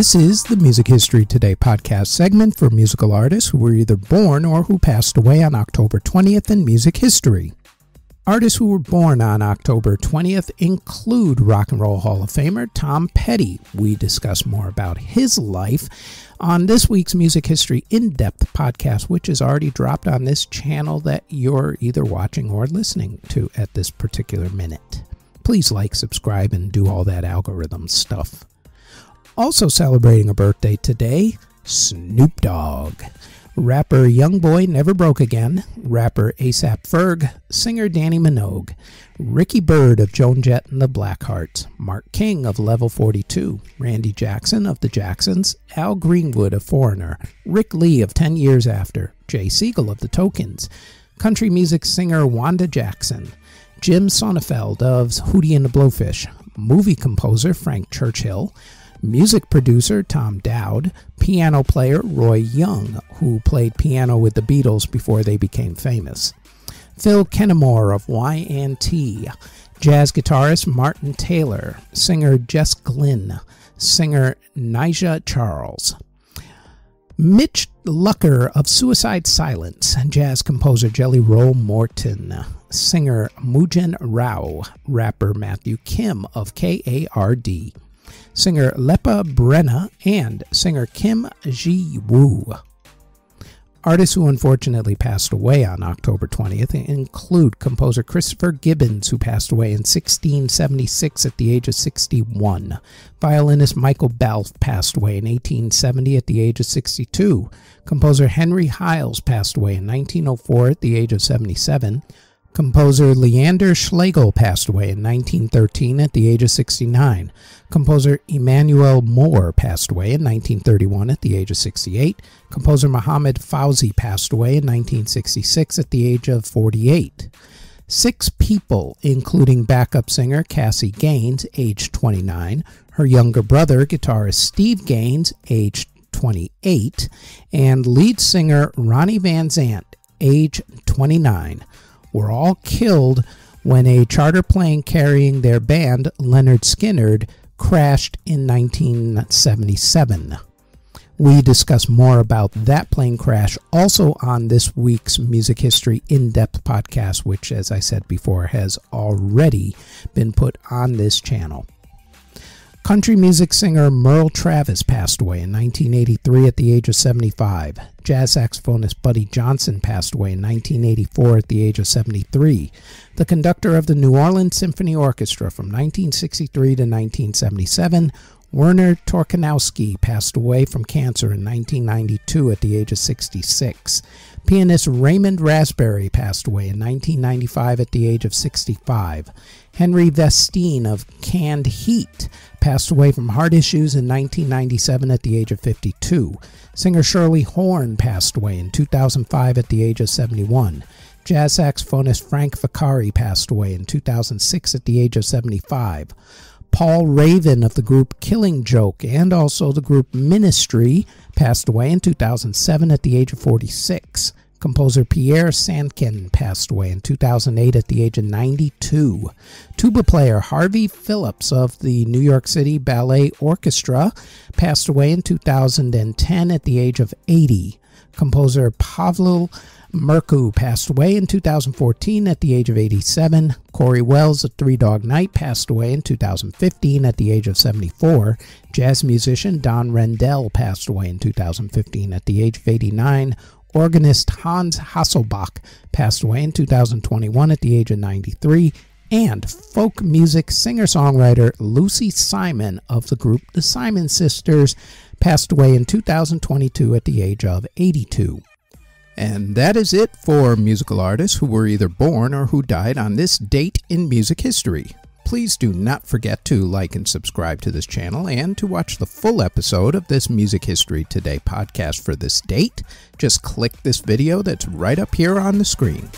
This is the Music History Today podcast segment for musical artists who were either born or who passed away on October 20th in music history. Artists who were born on October 20th include Rock and Roll Hall of Famer Tom Petty. We discuss more about his life on this week's Music History In Depth podcast, which is already dropped on this channel that you're either watching or listening to at this particular minute. Please like, subscribe, and do all that algorithm stuff. Also celebrating a birthday today, Snoop Dogg. Rapper Youngboy Never Broke Again, rapper ASAP Ferg, singer Dannii Minogue, Ricky Byrd of Joan Jett and the Blackhearts, Mark King of Level 42, Randy Jackson of the Jacksons, Al Greenwood of Foreigner, Ric Lee of 10 Years After, Jay Siegel of the Tokens, country music singer Wanda Jackson, Jim Sonefeld of Hootie and the Blowfish, movie composer Frank Churchill, music producer Tom Dowd, piano player Roy Young, who played piano with the Beatles before they became famous, Phil Kennemore of Y&T, jazz guitarist Martin Taylor, singer Jess Glynne, singer Nija Charles, Mitch Lucker of Suicide Silence, jazz composer Jelly Roll Morton, singer Mugen Rao, rapper Matthew Kim of KARD singer Lepa Brena, and singer Kim Ji Woo. Artists who unfortunately passed away on October 20th include composer Christopher Gibbons, who passed away in 1676 at the age of 61. Violinist Michael Balfe passed away in 1870 at the age of 62. Composer Henry Hiles passed away in 1904 at the age of 77. Composer Leander Schlegel passed away in 1913 at the age of 69. Composer Emanuel Moor passed away in 1931 at the age of 68. Composer Mohammed Fawzi passed away in 1966 at the age of 48. Six people, including backup singer Cassie Gaines, age 29, her younger brother, guitarist Steve Gaines, age 28, and lead singer Ronnie Van Zant, age 29 were all killed when a charter plane carrying their band, Lynyrd Skynyrd, crashed in 1977. We discuss more about that plane crash also on this week's Music History In Depth podcast, which, as I said before, has already been put on this channel. Country music singer Merle Travis passed away in 1983 at the age of 75. Jazz saxophonist Buddy Johnson passed away in 1984 at the age of 73. The conductor of the New Orleans Symphony Orchestra from 1963 to 1977, Werner Torkanowski, passed away from cancer in 1992 at the age of 66. Pianist Raymond Rasberry passed away in 1995 at the age of 65. Henry Vestine of Canned Heat passed away from heart issues in 1997 at the age of 52. Singer Shirley Horn passed away in 2005 at the age of 71. Jazz saxophonist Frank Vaccari passed away in 2006 at the age of 75. Paul Raven of the group Killing Joke and also the group Ministry passed away in 2007 at the age of 46. Composer Pierre Sancan passed away in 2008 at the age of 92. Tuba player Harvey Phillips of the New York City Ballet Orchestra passed away in 2010 at the age of 80. Composer Pavel Merku passed away in 2014 at the age of 87. Cory Wells of Three Dog Night passed away in 2015 at the age of 74. Jazz musician Don Rendell passed away in 2015 at the age of 89. Organist Hans Haselböck passed away in 2021 at the age of 93. And folk music singer songwriter Lucy Simon of the group The Simon Sisters passed away in 2022 at the age of 82. And that is it for musical artists who were either born or who died on this date in music history. Please do not forget to like and subscribe to this channel and to watch the full episode of this Music History Today podcast for this date. Just click this video that's right up here on the screen.